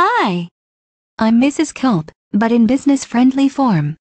Hi. I'm Mrs. Kelp, but in business-friendly form.